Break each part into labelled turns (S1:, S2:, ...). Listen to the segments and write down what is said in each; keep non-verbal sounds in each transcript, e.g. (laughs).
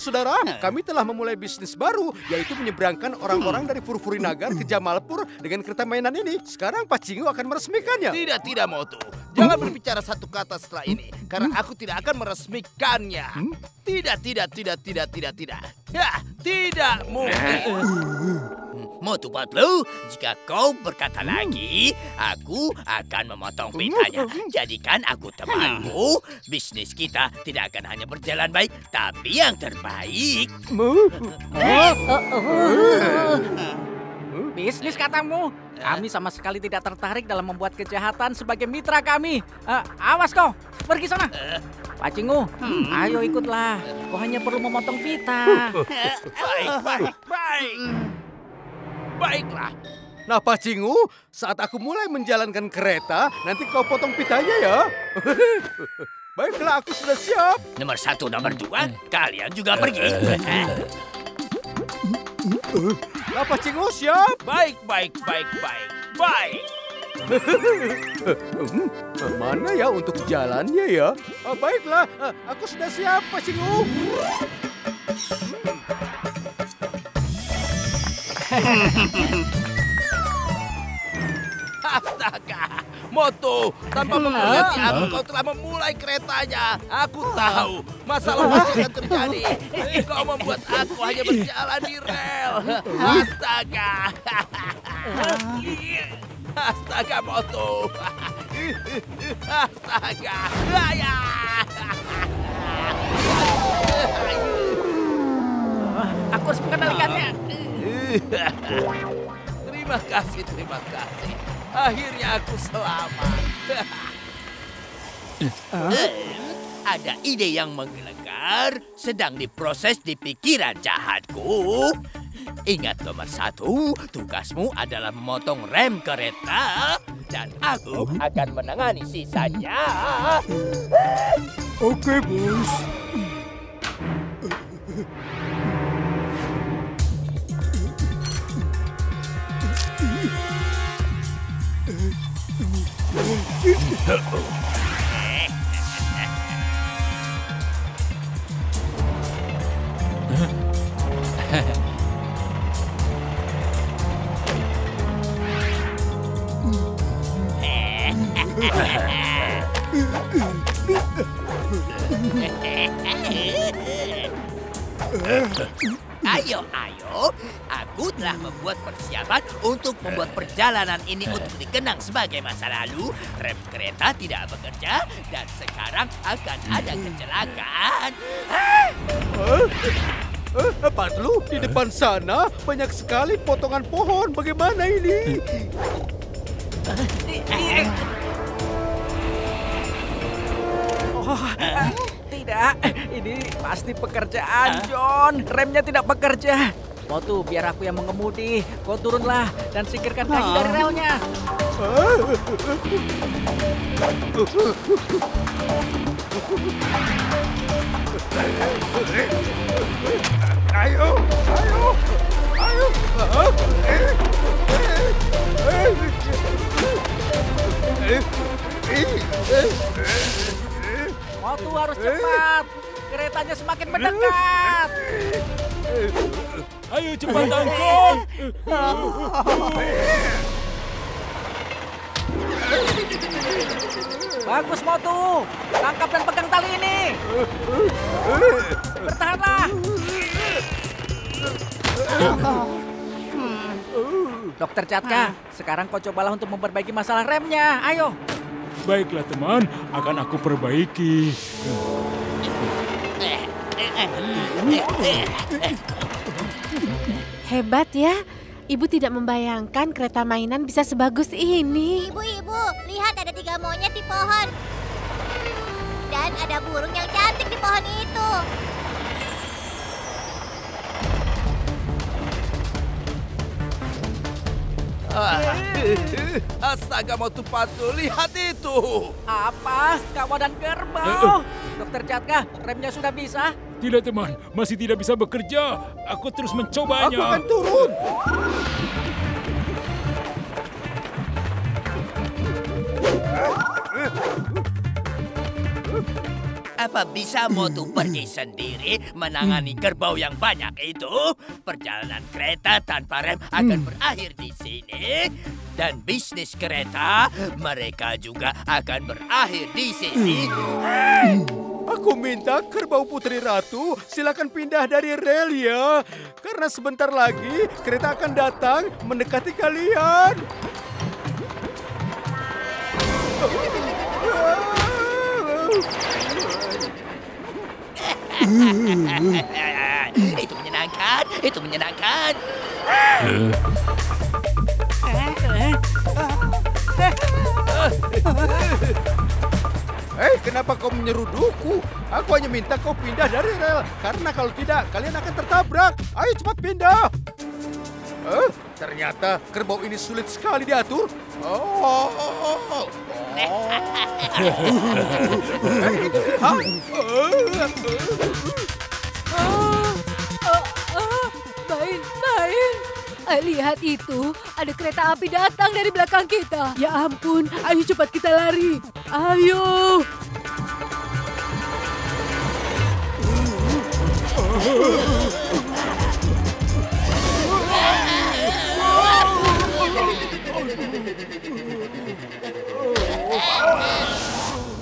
S1: saudara-saudara, kami telah memulai bisnis baru, yaitu menyeberangkan orang-orang dari Furfurinagar ke Jamalpur dengan kereta mainan ini. Sekarang Pak Cingu akan meresmikannya.
S2: Tidak, tidak, Motu. Jangan berbicara satu kata setelah ini, karena aku tidak akan meresmikannya. Tidak, tidak, tidak, tidak, tidak, tidak. Ya, tidak mungkin. Motu Patlu, jika kau berkata lagi, aku akan memotong pitanya. Jadikan aku temanmu, bisnis kita tidak akan hanya berjalan baik, tapi yang terbaik.
S3: Bisnis katamu. Kami sama sekali tidak tertarik dalam membuat kejahatan sebagai mitra kami. Eh, awas kau, pergi sana. Pak Cingu, ayo ikutlah. Kau hanya perlu memotong pita.
S2: Baik, baik, baik. Baiklah.
S1: Nah Pak Cingu, saat aku mulai menjalankan kereta, nanti kau potong pitanya ya. (laughs) Baiklah, aku sudah siap.
S2: Nomor satu, nomor dua, kalian juga pergi. (laughs)
S1: Nah Pak Cingu siap.
S2: Baik, baik, baik, baik, baik.
S1: Hmm, (laughs) mana ya untuk jalannya ya? Ah, baiklah, ah, aku sudah siap Pak Cingu. (laughs)
S2: Astaga, Moto, tanpa mengerti aku kau telah memulai keretanya. Aku tahu masalah pasti akan terjadi. Kau membuat aku hanya berjalan di rel. Astaga. (laughs) Astaga, Moto. (laughs) Astaga. Ya.
S3: Aku harus mengendalikannya.
S2: Terima kasih, terima kasih. Akhirnya aku selamat. Ada ide yang menggelegar sedang diproses di pikiran jahatku. Ingat nomor satu, tugasmu adalah memotong rem kereta dan aku akan menangani sisanya.
S1: Oke bos. Uh-huh. (laughs) (laughs)
S2: Ayo, ayo. Aku telah membuat persiapan untuk membuat perjalanan ini untuk dikenang sebagai masa lalu. Rem kereta tidak bekerja dan sekarang akan ada kecelakaan.
S1: Eh, Patlu, di depan sana banyak sekali potongan pohon. Bagaimana ini?
S3: Oh, tidak. Ini pasti pekerjaan John. Remnya tidak bekerja. Motu, biar aku yang mengemudi. Kau turunlah dan singkirkan kaki dari relnya.
S1: Ayo, ayo, ayo.
S3: Motu harus cepat. Keretanya semakin mendekat.
S4: Ayo cepat angkut.
S3: Bagus Motu. Tangkap dan pegang tali ini. Bertahanlah. Dokter Catka, sekarang kau cobalah untuk memperbaiki masalah remnya. Ayo.
S4: Baiklah teman, akan aku perbaiki.
S5: Hebat ya. Ibu tidak membayangkan kereta mainan bisa sebagus ini.
S6: Ibu-ibu, lihat ada tiga monyet di pohon. Dan ada burung yang cantik di pohon itu.
S2: Ah, Astaga, Motu Patu, lihat itu.
S3: Apa? Kamu dan kerbau. Dokter Catka, remnya sudah bisa?
S4: Tidak teman, masih tidak bisa bekerja. Aku terus
S1: Aku
S4: mencobanya.
S1: akan turun.
S2: Apa bisa Motu (clears throat) pergi sendiri menangani kerbau yang banyak itu? Perjalanan kereta tanpa rem akan berakhir di sini. Dan bisnis kereta mereka juga akan berakhir di sini.
S1: Aku minta kerbau putri ratu silakan pindah dari rel ya. Karena sebentar lagi kereta akan datang mendekati kalian. (laughs) (laughs)
S2: itu menyenangkan, itu menyenangkan.
S1: Hei, kenapa kau menyerudukku? Aku hanya minta kau pindah dari rel. Karena kalau tidak, kalian akan tertabrak. Ayo cepat pindah. Eh, ternyata kerbau ini sulit sekali diatur. Oh, (laughs) oh, oh, oh.
S7: Bain, Bain. Eh, lihat itu, ada kereta api datang dari belakang kita. Ya ampun, ayo cepat kita lari. Ayo.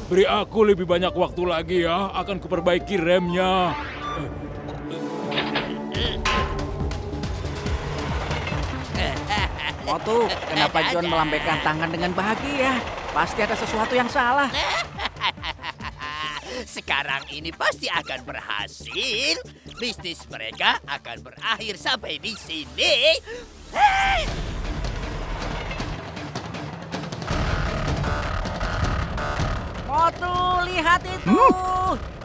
S4: Beri aku lebih banyak waktu lagi ya, akan kuperbaiki remnya.
S3: Motu, kenapa John melambaikan tangan dengan bahagia? Pasti ada sesuatu yang salah. (laughs)
S2: Sekarang ini pasti akan berhasil. Bisnis mereka akan berakhir sampai di sini. Hei!
S3: Motu, lihat itu.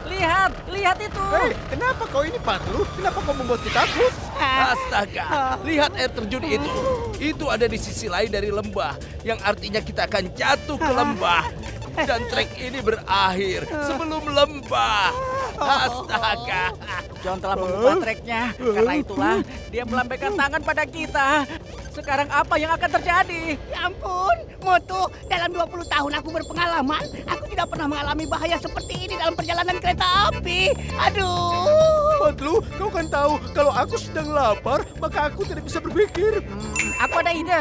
S3: Lihat, lihat itu.
S1: Hei, kenapa kau ini Patlu? Kenapa kau membuatku takut?
S2: Astaga, lihat air terjun itu. Itu ada di sisi lain dari lembah, yang artinya kita akan jatuh ke lembah. Dan trek ini berakhir sebelum lembah. Astaga.
S3: John telah mengubah treknya. Karena itulah dia melambaikan tangan pada kita. Sekarang apa yang akan terjadi?
S8: Ya ampun, Moto, dalam 20 tahun aku berpengalaman, aku tidak pernah mengalami bahaya seperti ini dalam perjalanan kereta api. Aduh.
S1: Patlu, kau kan tahu kalau aku sedang lapar, maka aku tidak bisa berpikir.
S3: Hmm, aku ada ide.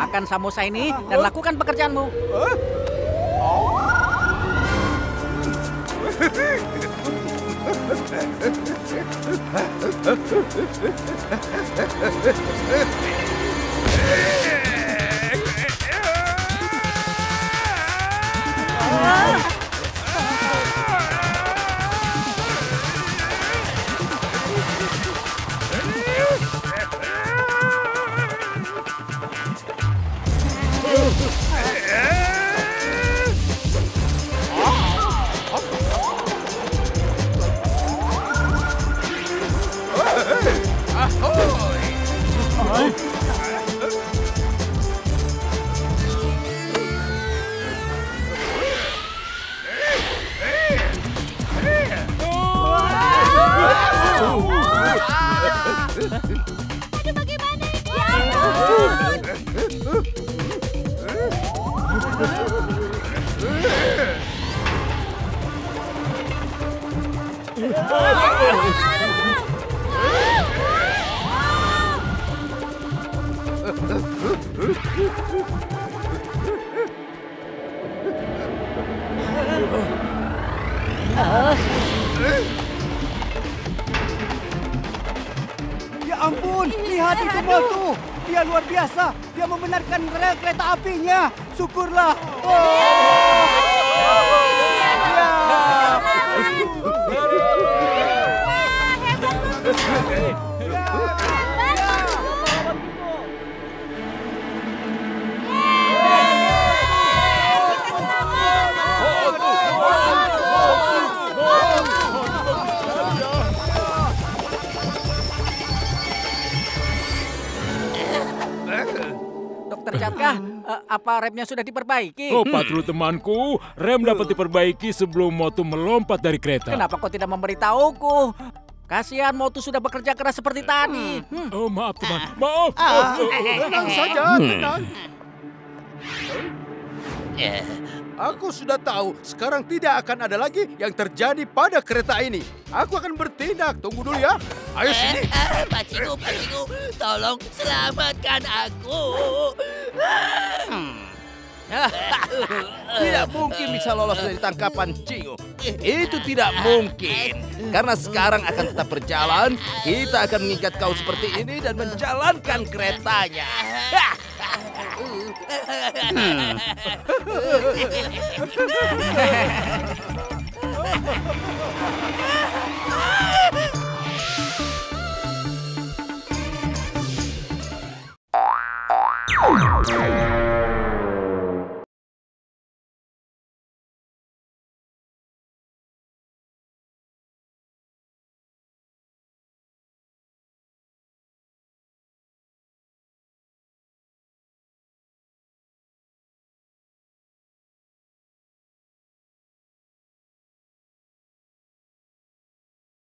S3: Makan samosa ini dan lakukan pekerjaanmu.
S1: Oh!
S8: Ya ampun, lihat itu Moto. Dia luar biasa. Dia membenarkan rel kereta apinya. Syukurlah.
S3: Dokter Catka, eh, apa remnya sudah diperbaiki?
S4: Oh, Patlu temanku, rem dapat diperbaiki sebelum Motu melompat dari kereta.
S3: Kenapa kau tidak memberitahuku? Kasihan Motu sudah bekerja keras seperti tadi. Hmm.
S4: Oh, maaf teman. Maaf.
S1: Tenang saja, tenang.
S2: Eh,
S1: Aku sudah tahu sekarang tidak akan ada lagi yang terjadi pada kereta ini. Aku akan bertindak. Tunggu dulu ya. Ayo sini.
S2: Eh, eh, Pak Ciku, Pak Ciku, tolong selamatkan aku. Hmm. (laughs) tidak mungkin bisa lolos dari tangkapan Cingu. Itu tidak mungkin. Karena sekarang akan tetap berjalan, kita akan mengikat kau seperti ini dan menjalankan keretanya. Hmm.